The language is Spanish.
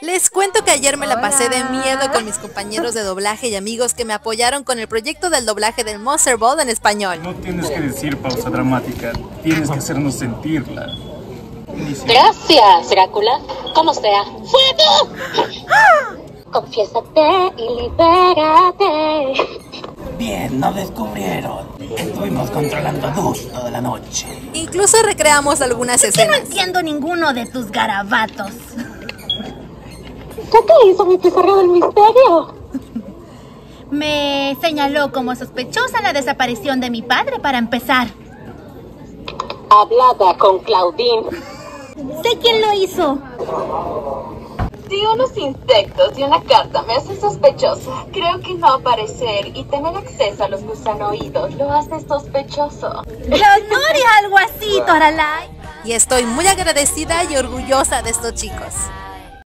Les cuento que ayer me la pasé de miedo con mis compañeros de doblaje y amigos que me apoyaron con el proyecto del doblaje del Monster Ball en español. No tienes que decir pausa dramática, tienes que hacernos sentirla. Gracias, Drácula. Como sea. ¡Fuego! Confiésate y libérate. Bien, nos descubrieron. Estuvimos controlando Dus toda la noche. Incluso recreamos algunas Yo no escenas. entiendo ninguno de tus garabatos. ¿Qué te hizo mi pizarra del misterio? Me señaló como sospechosa la desaparición de mi padre para empezar. Hablada con Claudine. Sé quién lo hizo. Si unos insectos y una carta me hacen sospechosa, creo que no aparecer y tener acceso a los gusanoídos lo hace sospechoso. Haría algo así, Toralai. Y estoy muy agradecida y orgullosa de estos chicos.